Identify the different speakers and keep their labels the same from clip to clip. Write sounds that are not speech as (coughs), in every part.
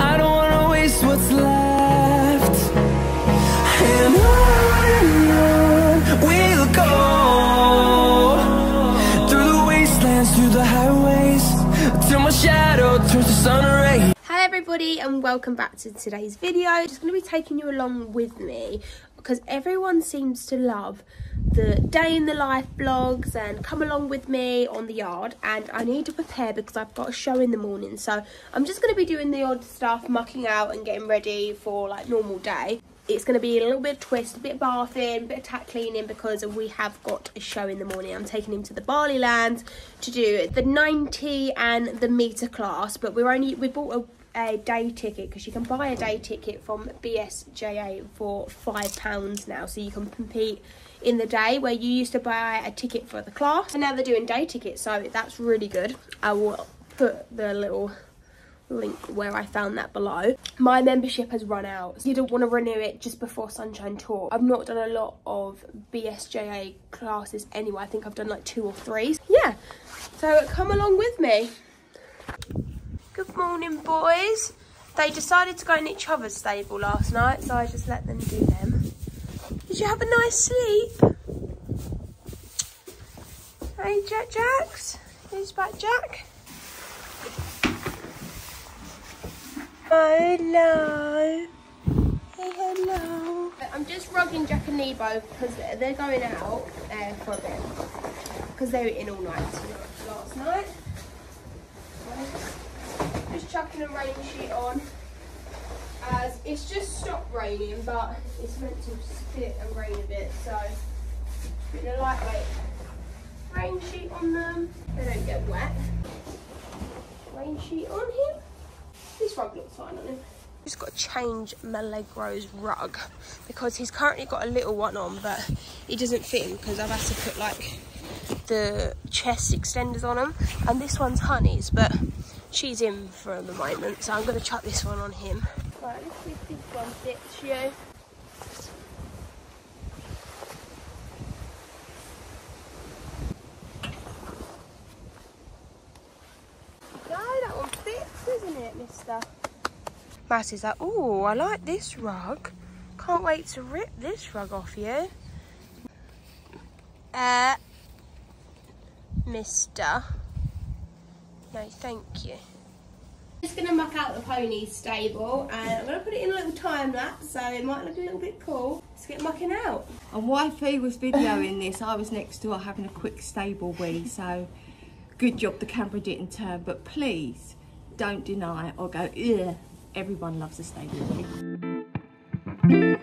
Speaker 1: I don't wanna waste what's left. We'll go through the wastelands, through the highways, my shadow sun
Speaker 2: everybody and welcome back to today's video. I'm just going to be taking you along with me because everyone seems to love the day in the life vlogs and come along with me on the yard and I need to prepare because I've got a show in the morning so I'm just going to be doing the odd stuff mucking out and getting ready for like normal day it's going to be a little bit of twist, a bit of bathing, a bit of tack cleaning because we have got a show in the morning. I'm taking him to the Barley Land to do the 90 and the meter class, but we're only, we bought a a day ticket because you can buy a day ticket from BSJA for five pounds now so you can compete in the day where you used to buy a ticket for the class and now they're doing day tickets so that's really good I will put the little link where I found that below. My membership has run out. So you don't want to renew it just before Sunshine Tour. I've not done a lot of BSJA classes anyway. I think I've done like two or three. Yeah, so come along with me. Good morning, boys. They decided to go in each other's stable last night, so I just let them do them. Did you have a nice sleep? Hey, Jack Jacks. Who's back, Jack? Hello. Hey, hello. I'm just rugging Jack and Nebo because they're going out uh, for a bit. Because they were in all night last night. A rain sheet on. As it's just stopped raining, but it's meant to spit and rain a bit, so putting a lightweight rain sheet on them. They don't get wet. Rain sheet on him. This rug looks fine on him. Just got to change Malegro's rug because he's currently got a little one on, but he doesn't fit him because I've had to put like the chest extenders on him. And this one's Honey's, but she's in for the moment, so I'm going to chuck this one on him. Right, let's see if this one fits you. No, that one fits, isn't it, mister? Matt is like, oh, I like this rug. Can't wait to rip this rug off you. Uh, mister. No, thank you. Just gonna muck out the pony's stable and I'm gonna put it in a little time lapse so it might look a little bit cool. Let's get mucking out.
Speaker 3: And wifey was videoing this. I was next door having a quick stable wee. So good job the camera didn't turn. But please don't deny or go, ugh. Everyone loves a stable wee.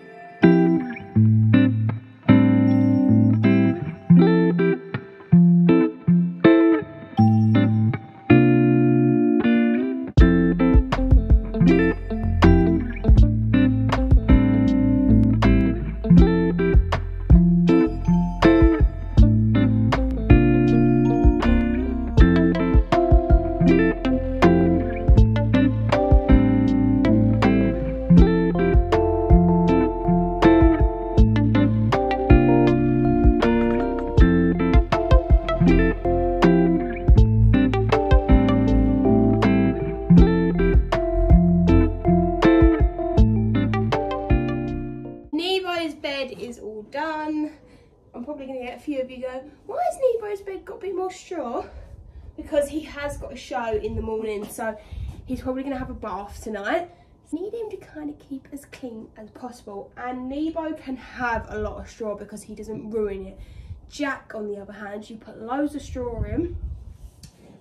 Speaker 2: Probably going to have a bath tonight. Need him to kind of keep as clean as possible. And Nebo can have a lot of straw because he doesn't ruin it. Jack, on the other hand, you put loads of straw in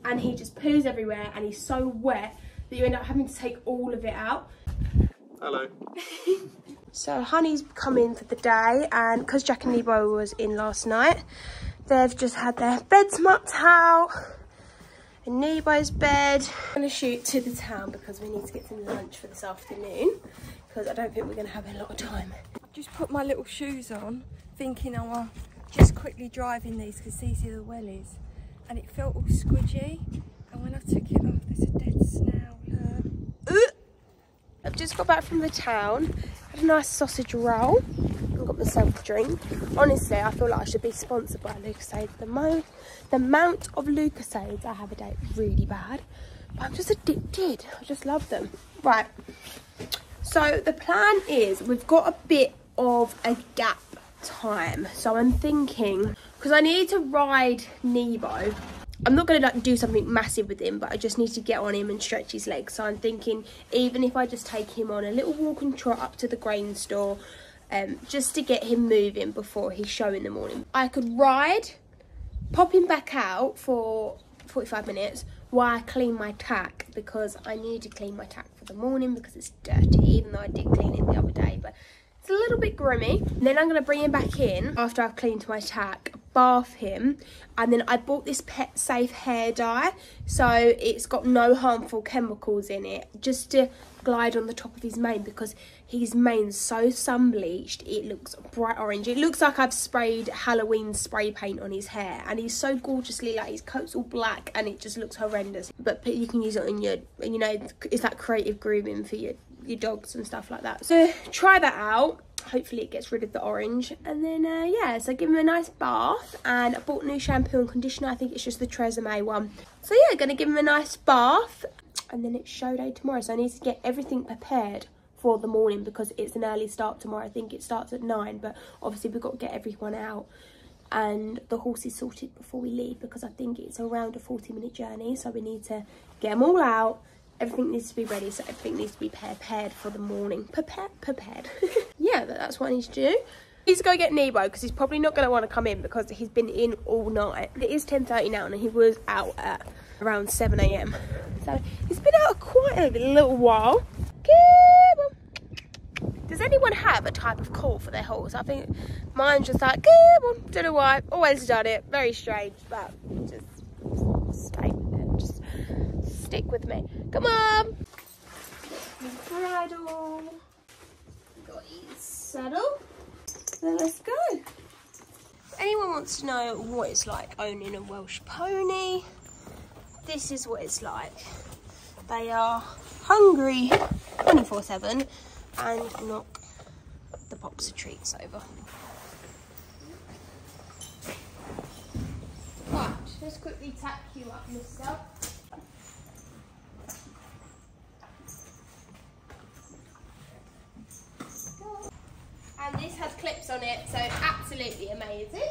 Speaker 2: and he just poos everywhere and he's so wet that you end up having to take all of it out.
Speaker 4: Hello. (laughs)
Speaker 2: So Honey's come in for the day and because Jack and Nebo was in last night, they've just had their beds mucked out in Nebo's bed. I'm going to shoot to the town because we need to get some lunch for this afternoon because I don't think we're going to have a lot of time.
Speaker 3: Just put my little shoes on, thinking I will just quickly drive in these because these are the wellies. And it felt all squidgy. And when I took it off, there's a dead snail. Look.
Speaker 2: I've just got back from the town, had a nice sausage roll, got myself a drink. Honestly, I feel like I should be sponsored by Lucozade. The, mo the amount of Lucozades I have a day really bad. I'm just addicted. I just love them. Right. So the plan is we've got a bit of a gap time. So I'm thinking, because I need to ride Nebo. I'm not going to like do something massive with him, but I just need to get on him and stretch his legs. So I'm thinking, even if I just take him on a little walk and trot up to the grain store, um, just to get him moving before his show in the morning. I could ride, pop him back out for 45 minutes while I clean my tack because I need to clean my tack for the morning because it's dirty, even though I did clean it the other day. But it's a little bit grimy. Then I'm going to bring him back in after I've cleaned my tack, bath him, and then I bought this pet safe hair dye. So it's got no harmful chemicals in it, just to glide on the top of his mane because his mane's so sun bleached it looks bright orange it looks like i've sprayed halloween spray paint on his hair and he's so gorgeously like his coat's all black and it just looks horrendous but you can use it on your you know it's like creative grooming for your your dogs and stuff like that. So try that out. Hopefully it gets rid of the orange. And then, uh, yeah, so give him a nice bath. And I bought new shampoo and conditioner. I think it's just the Tresemme one. So yeah, to give him a nice bath. And then it's show day tomorrow. So I need to get everything prepared for the morning because it's an early start tomorrow. I think it starts at 9. But obviously we've got to get everyone out and the horse is sorted before we leave because I think it's around a 40 minute journey so we need to get them all out everything needs to be ready so everything needs to be prepared for the morning prepared prepared (laughs) yeah that's what i need to do to go get Nebo because he's probably not going to want to come in because he's been in all night. It is 10.30 now and he was out at around 7am. So he's been out quite a little while. Does anyone have a type of call for their horse? I think mine's just like, don't know why. Always done it. Very strange, but just stay with it. Just stick with me. Come on. Bridle. Got his saddle. Then let's go. Anyone wants to know what it's like owning a Welsh pony, this is what it's like. They are hungry 24-7 and knock the box of treats over. Right, let's quickly tack you up, mister. and this has clips on it so absolutely amazing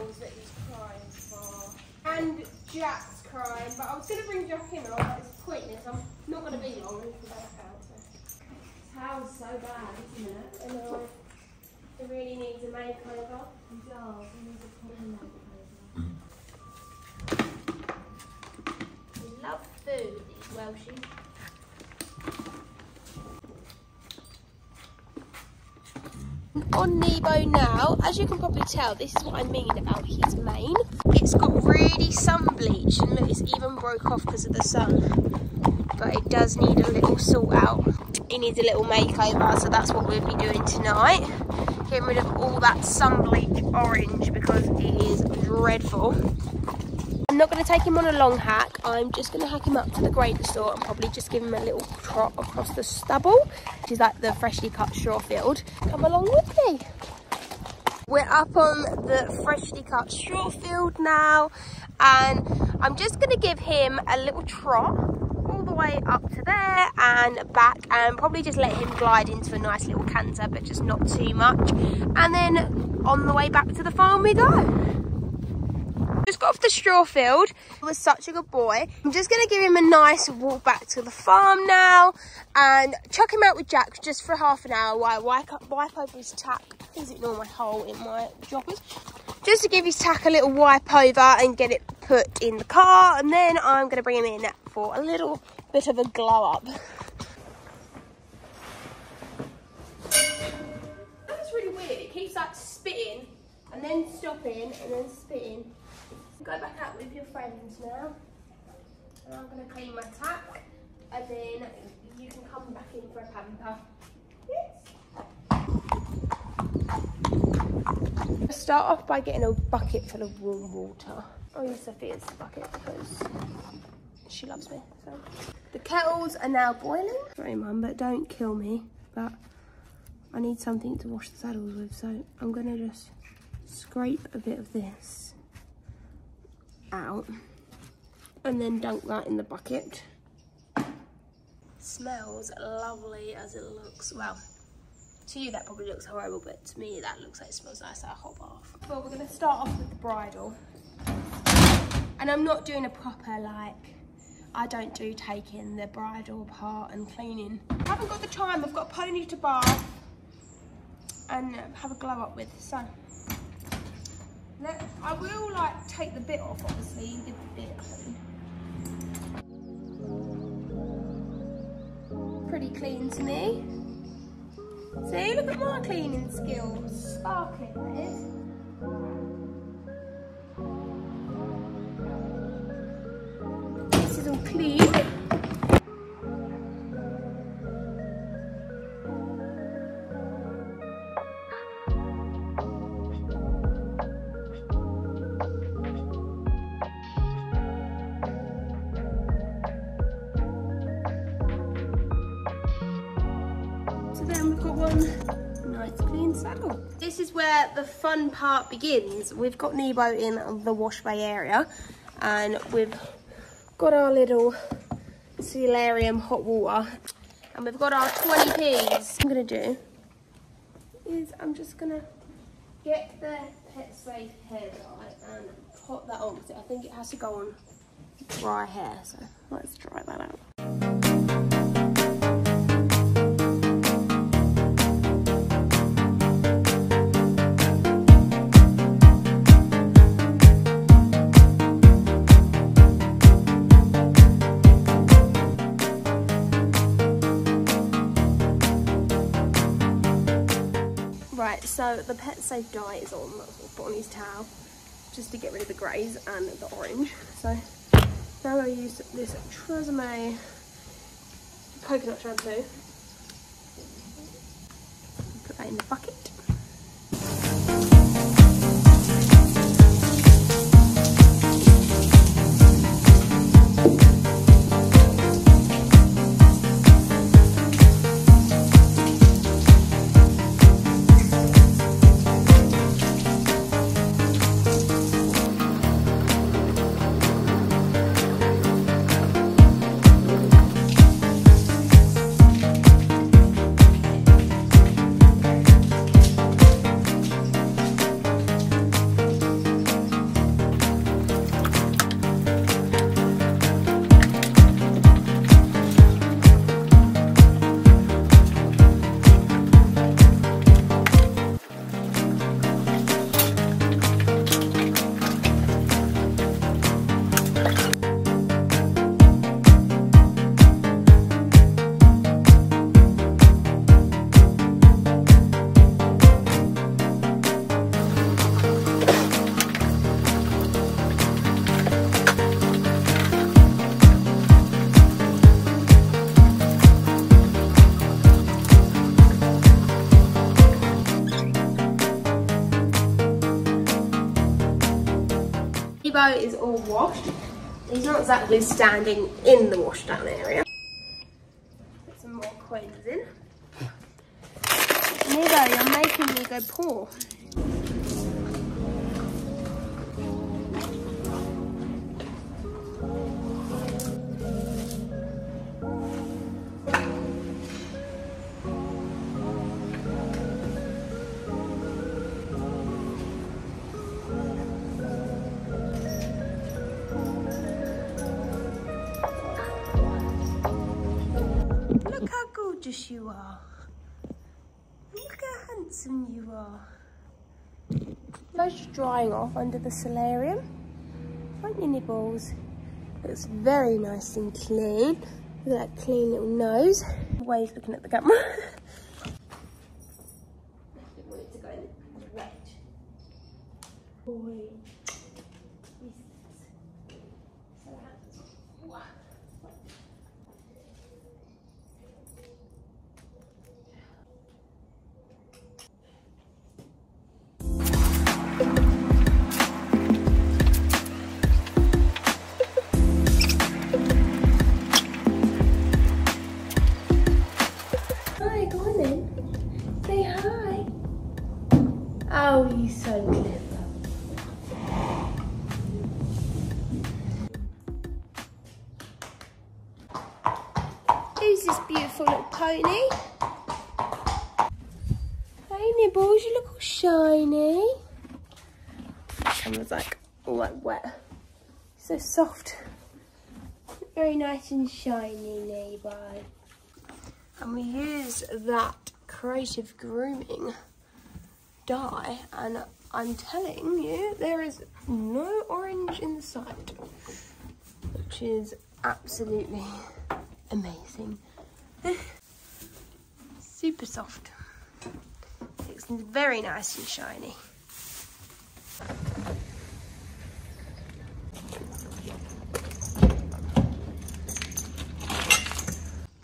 Speaker 2: few that he's crying for. And Jack's crying but I was going to bring Jack in but it's pointless I'm not going to be long if back out this house so bad isn't it? I know. It really needs a makeover. It does it needs a makeover. Mm. Food, these Welshies. On Nebo now, as you can probably tell, this is what I mean about his mane. It's got really sun bleach and look, it's even broke off because of the sun. But it does need a little sort out. It needs a little makeover, so that's what we'll be doing tonight. Getting rid of all that sun bleach orange because it is dreadful. I'm not going to take him on a long hack. I'm just going to hack him up to the grain store and probably just give him a little trot across the stubble, which is like the freshly cut straw field. Come along with me. We're up on the freshly cut straw field now and I'm just going to give him a little trot all the way up to there and back and probably just let him glide into a nice little canter but just not too much and then on the way back to the farm we go just got off the straw field. He was such a good boy. I'm just going to give him a nice walk back to the farm now and chuck him out with Jack just for half an hour while I wipe, wipe over his tack. Please ignore my hole in my joggers. Just to give his tack a little wipe over and get it put in the car. And then I'm going to bring him in for a little bit of a glow up. That's really weird. It keeps like spitting and then stopping and then spitting go back out with your friends now. And I'm going to clean my tack and then you can come back in for a pamper. Yes. Start off by getting a bucket full of warm water. I'll use Sophia's bucket because she loves me. So The kettles are now boiling. Sorry mum, but don't kill me. But I need something to wash the saddles with, so I'm gonna just scrape a bit of this out and then dunk that in the bucket. Smells lovely as it looks. Well, to you that probably looks horrible, but to me that looks like it smells nice like a hot bath. Well, we're gonna start off with the bridle. And I'm not doing a proper like, I don't do taking the bridle apart and cleaning. I haven't got the time, I've got a pony to bath and have a glow up with, so. Let, I will like take the bit off obviously and give the bit clean. Pretty clean to me. See, look at my cleaning skills. Sparkling that is. Got one nice clean saddle. This is where the fun part begins. We've got Nebo in the wash bay area and we've got our little solarium hot water and we've got our 20p's. What I'm gonna do is I'm just gonna get the pet safe hair and put that on because I think it has to go on dry hair. So let's dry that out. Right, so the pet safe dye is on, his towel, just to get rid of the greys and the orange. So now to use this Tresemme coconut shampoo. Put that in the bucket. Exactly standing in the washdown area. Put some more coins in. Nebo, you're making me go poor. Drying off under the solarium. Aren't you, Nibbles? Looks very nice and clean. Look at that clean little nose. Way he's looking at the camera. (laughs) Boy. Like all like wet. So soft. Very nice and shiny, Nebo. And we use that creative grooming dye and I'm telling you there is no orange in the side which is absolutely amazing (laughs) super soft it's very nice and shiny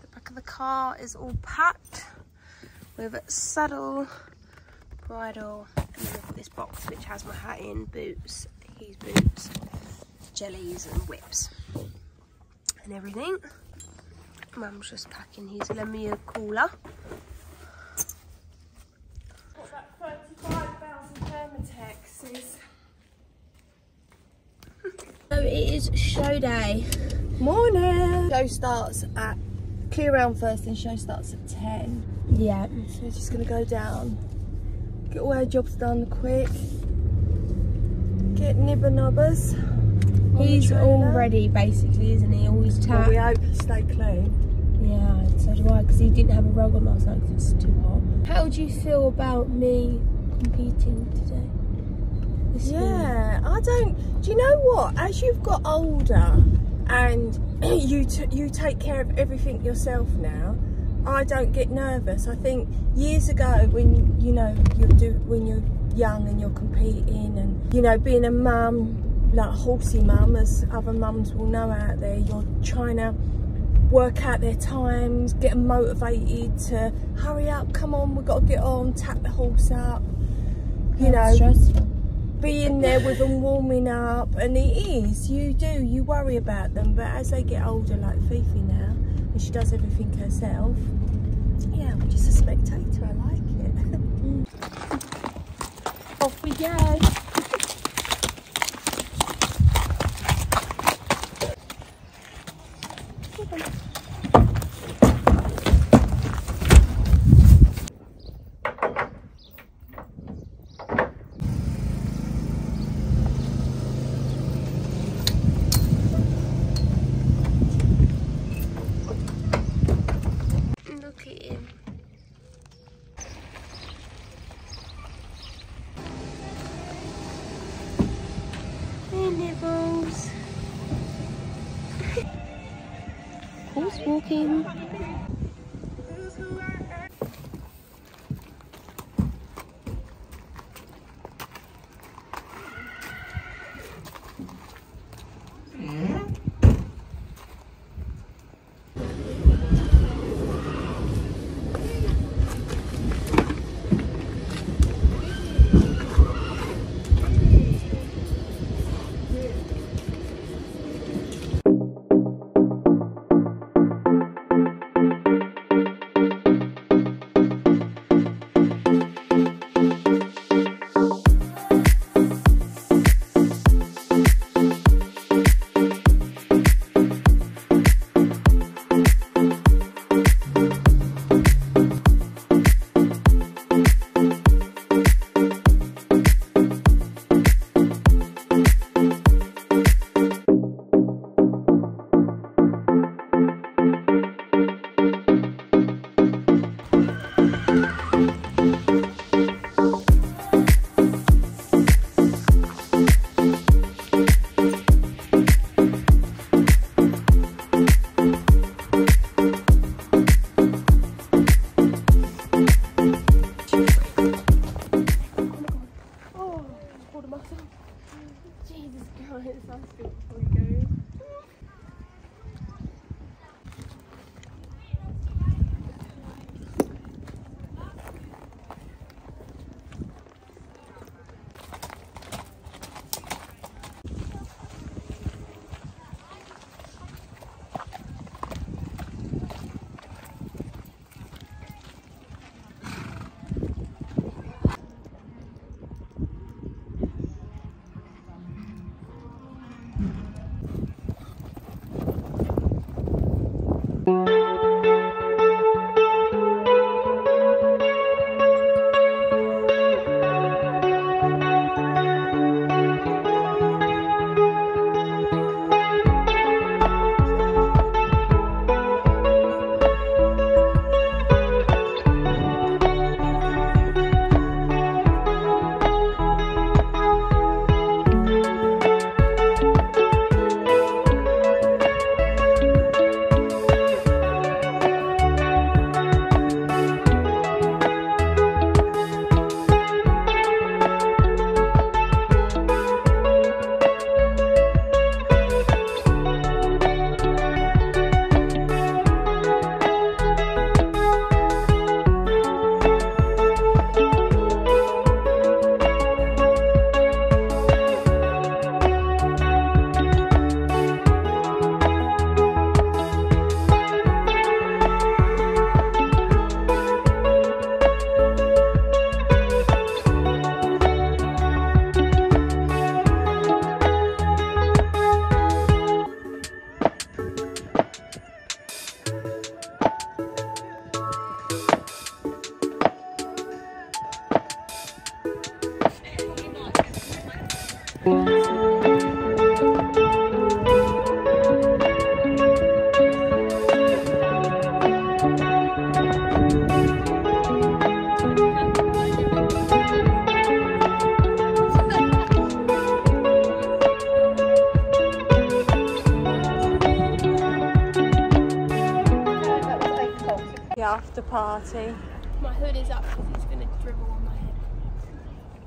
Speaker 2: the back of the car is all packed with saddle bridle and then I've got this box which has my hat in boots his boots jellies and whips and everything. Mum's just packing his LeMieux cooler.
Speaker 3: What that 35,000 Permatex is. (laughs)
Speaker 2: So it is show day.
Speaker 3: Morning! Show starts at, clear round first and show starts at 10.
Speaker 2: Yeah.
Speaker 3: So we're just going to go down, get all our jobs done quick, get nibber nubbers.
Speaker 2: He's
Speaker 3: trailer.
Speaker 2: all ready basically, isn't he? Always
Speaker 3: Well,
Speaker 2: tap.
Speaker 3: we hope he stay clean.
Speaker 2: Yeah, so do I, because he didn't have a rug on last night because it's too hot. How do you feel about me competing today? This morning?
Speaker 3: Yeah, I don't. Do you know what? As you've got older and (clears throat) you t- you take care of everything yourself now, I don't get nervous. I think years ago when you know you do when you're young and you're competing and you know being a mum like a horsey mum as other mums will know out there, you're trying to work out their times, get them motivated to hurry up, come on, we've got to get on, tap the horse up. You know,
Speaker 2: Stressful.
Speaker 3: Being there with them warming up and it is. You do you worry about them but as they get older like Fifi now and she does everything herself yeah I'm just a spectator I like it. (laughs) Off we go
Speaker 2: Hey, Nibbles. Horse walking.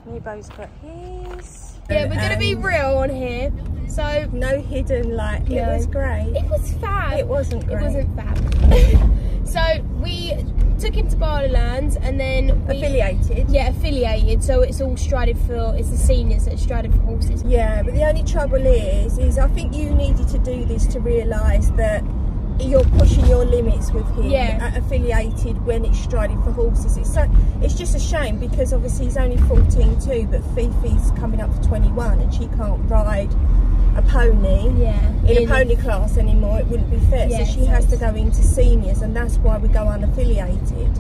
Speaker 3: Nebo's got his.
Speaker 2: Yeah, we're going to be real on here. So
Speaker 3: No hidden, like,
Speaker 2: No.
Speaker 3: it was great.
Speaker 2: it was fab.
Speaker 3: It wasn't
Speaker 2: It wasn't fab. (laughs) so we took him to Barleylands and then we,
Speaker 3: Affiliated.
Speaker 2: Yeah, affiliated. So it's all strided for. It's the seniors that strided for horses.
Speaker 3: Yeah, but the only trouble is, is I think you needed to do this to realise that you're pushing your limits with him
Speaker 2: Yeah.
Speaker 3: at affiliated when it's striding for horses. It's so, it's just a shame because obviously he's only 14 too, but Fifi's coming up for 21 and she can't ride a pony
Speaker 2: Yeah.
Speaker 3: in a pony class anymore. It wouldn't be fair,
Speaker 2: Yeah,
Speaker 3: so she
Speaker 2: so
Speaker 3: has to go into seniors, and that's why we go unaffiliated.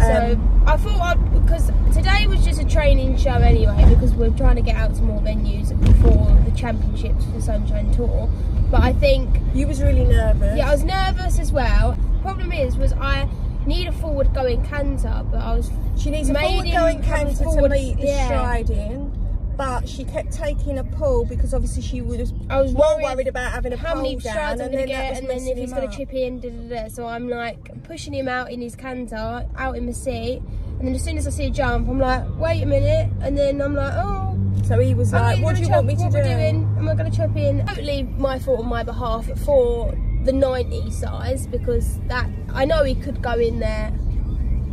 Speaker 2: So
Speaker 3: Um,
Speaker 2: I thought I'd, because today was just a training show anyway because we're trying to get out to more venues before the championships for Sunshine Tour. But I think
Speaker 3: you was really nervous.
Speaker 2: yeah, I was nervous as well. Problem is, was I need a forward going canter, but I was
Speaker 3: She needs a forward going canter to meet the
Speaker 2: yeah.
Speaker 3: striding, but she kept taking a pull because obviously she was,
Speaker 2: I was
Speaker 3: more
Speaker 2: worried
Speaker 3: worried about having a
Speaker 2: how
Speaker 3: pull
Speaker 2: many
Speaker 3: down, and then
Speaker 2: get, and then if he's going to chip in. Da, da, da. So I'm like pushing him out in his canter, out in the seat, and then as soon as I see a jump, I'm like, wait a minute, and then I'm like, oh.
Speaker 3: So he was like, "What do you want me to
Speaker 2: what
Speaker 3: do?"
Speaker 2: we're doing? Am I going to chop in? Totally my fault on my behalf for the 90 size because that I know he could go in there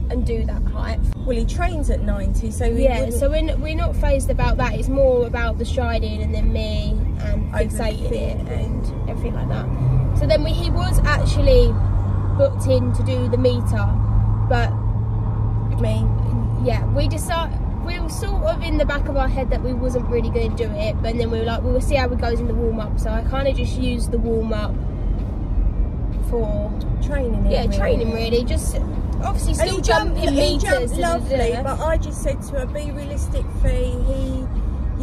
Speaker 2: and do that height.
Speaker 3: Well, he trains at 90, so he
Speaker 2: Yeah,
Speaker 3: wouldn't-
Speaker 2: so we're, we're not phased about that. It's more about the striding and then me and fixating it and everything like that. So then we, he was actually booked in to do the meter, but
Speaker 3: me.
Speaker 2: yeah, we decided we were sort of in the back of our head that we wasn't really going to do it, but then we were like, we'll see how it goes in the warm up. So I kind of just used the warm up for
Speaker 3: Training
Speaker 2: yeah
Speaker 3: really.
Speaker 2: training really, just obviously
Speaker 3: And
Speaker 2: still
Speaker 3: jumped,
Speaker 2: jumping
Speaker 3: he
Speaker 2: meters.
Speaker 3: jumped lovely, but I just said to her, be realistic, Fee. He,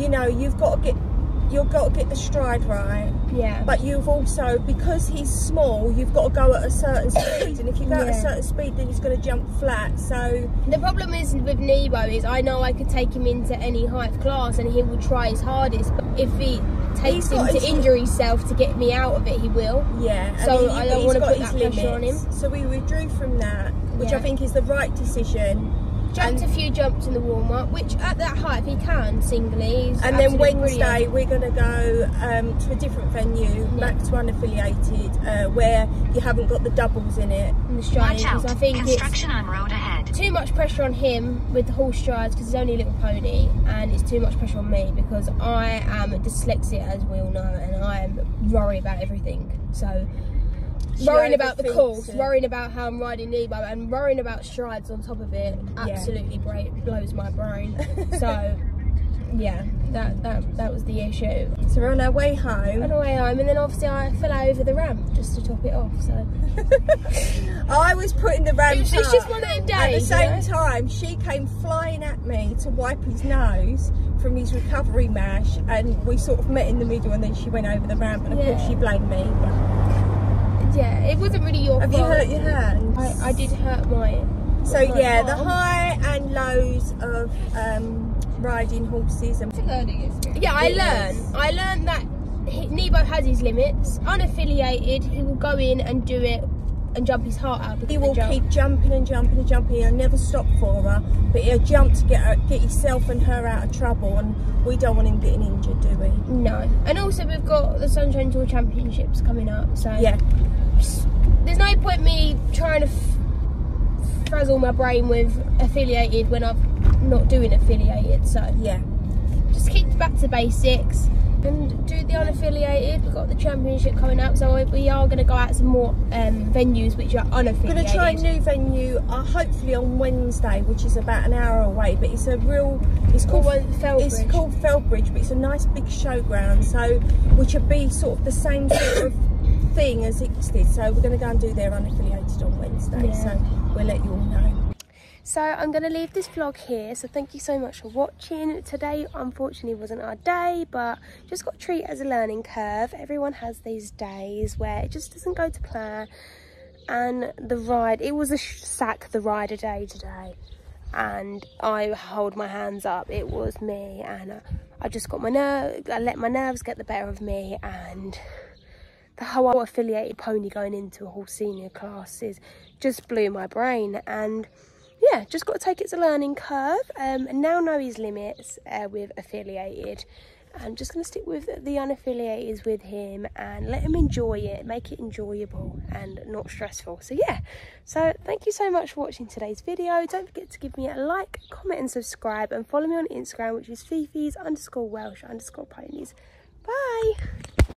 Speaker 3: you know, you've got to get, you've got to get the stride right.
Speaker 2: yeah,
Speaker 3: But you've also, because he's small, you've got to go at a certain (coughs) speed, and if you go at a certain speed, then he's going to jump flat. So
Speaker 2: The problem is with Nebo is I know I could take him into any height class and he will try his hardest. But if he takes him to injure himself to get me out of it, he will.
Speaker 3: yeah,
Speaker 2: So
Speaker 3: he-
Speaker 2: I don't wanna put
Speaker 3: his
Speaker 2: that pressure on him.
Speaker 3: So we withdrew from that, which
Speaker 2: Yeah.
Speaker 3: I think is the right decision.
Speaker 2: Jumped
Speaker 3: And-
Speaker 2: a few jumps in the warm up, which at that height, if he can singly,
Speaker 3: And then Wednesday
Speaker 2: brilliant.
Speaker 3: we're going to go um, to a different venue,
Speaker 2: Yeah.
Speaker 3: back to unaffiliated, uh, where you haven't got the doubles in it.
Speaker 2: in the striding
Speaker 4: Watch out.
Speaker 2: because I think it's
Speaker 4: Construction on road ahead.
Speaker 2: too much pressure on him with the horse strides because he's only a little pony, and it's too much pressure on me because I am dyslexic, as we all know, and I am worried about everything. So
Speaker 3: She
Speaker 2: worrying about the course,
Speaker 3: it.
Speaker 2: worrying about how I'm riding Nebo, and worrying about strides on top of it absolutely bra- blows my brain. (laughs) so yeah, that that that was the issue.
Speaker 3: So we're on our way home.
Speaker 2: On the way home, and then obviously I fell over the ramp just to top it off. So (laughs)
Speaker 3: I was putting the ramp
Speaker 2: It's- it's just one of them
Speaker 3: At the same
Speaker 2: you know?
Speaker 3: time, she came flying at me to wipe his nose from his recovery mash, and we sort of met in the middle, and then she went over the ramp, and of course she blamed me. But
Speaker 2: yeah, it wasn't really your
Speaker 3: have you
Speaker 2: fault.
Speaker 3: hurt your hand?
Speaker 2: I, I did hurt my.
Speaker 3: So
Speaker 2: my
Speaker 3: yeah, the
Speaker 2: arm.
Speaker 3: high and lows of um, riding horses and learning.
Speaker 2: Yeah, I learned. I learned that he, Nebo has his limits. Unaffiliated, he will go in and do it and jump his heart out.
Speaker 3: He will
Speaker 2: jump.
Speaker 3: keep jumping and jumping and jumping. He'll never stop for her, but he'll jump to get her, get himself and her out of trouble. And we don't want him getting injured, do we?
Speaker 2: No, and also we've got the Sunshine Tour Championships coming up, so
Speaker 3: Yeah.
Speaker 2: There's no point me trying to frazzle my brain with affiliated when I'm not doing affiliated. So
Speaker 3: Yeah.
Speaker 2: just keep back to basics and do the unaffiliated. We've got the championship coming up, so we are going to go out to some more um, venues which are unaffiliated.
Speaker 3: We're going to try a new venue, uh, hopefully on Wednesday, which is about an hour away. But it's a real, it's called
Speaker 2: Called Felbridge.
Speaker 3: It's called Felbridge, but it's a nice big showground. So, which would be sort of the same sort of thing as Hickstead. So we're going to go and do their unaffiliated on Wednesday.
Speaker 2: Yeah.
Speaker 3: So we'll let you all know.
Speaker 2: So I'm going to leave this vlog here. So thank you so much for watching. Today, unfortunately, wasn't our day, but just got treat as a learning curve. Everyone has these days where it just doesn't go to plan. And the ride, it was a sack the rider day today. And I hold my hands up. It was me, and I just got my nerve. I let my nerves get the better of me, and the whole affiliated pony going into a whole senior class is just blew my brain. And yeah, just got to take it a learning curve um, and now know his limits uh, with affiliated. I'm just going to stick with the unaffiliated with him and let him enjoy it, make it enjoyable and not stressful. So yeah, so thank you so much for watching today's video. Don't forget to give me a like, comment and subscribe and follow me on Instagram which is Fifi's underscore Welsh underscore ponies. Bye!